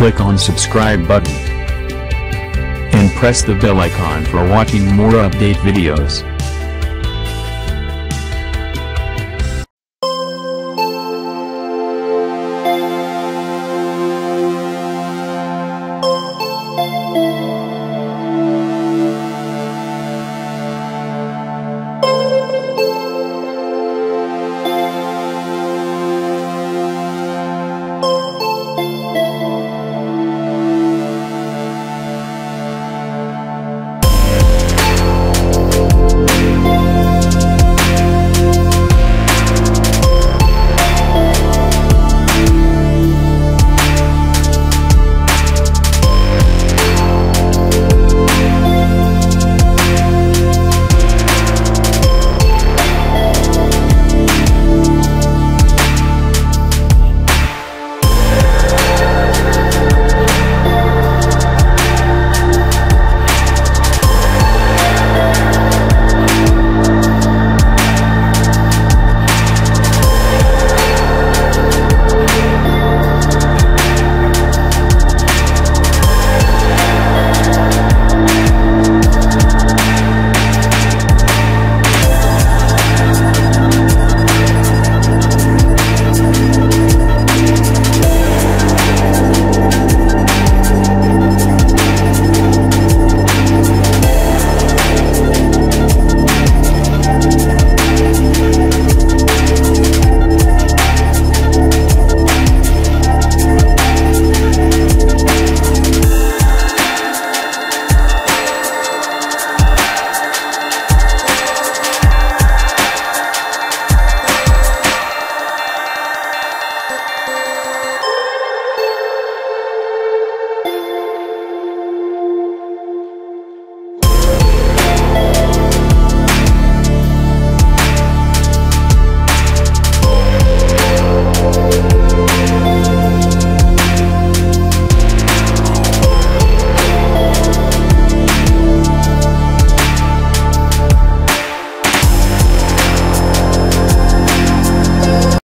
click on subscribe button and press the bell icon for watching more update videos.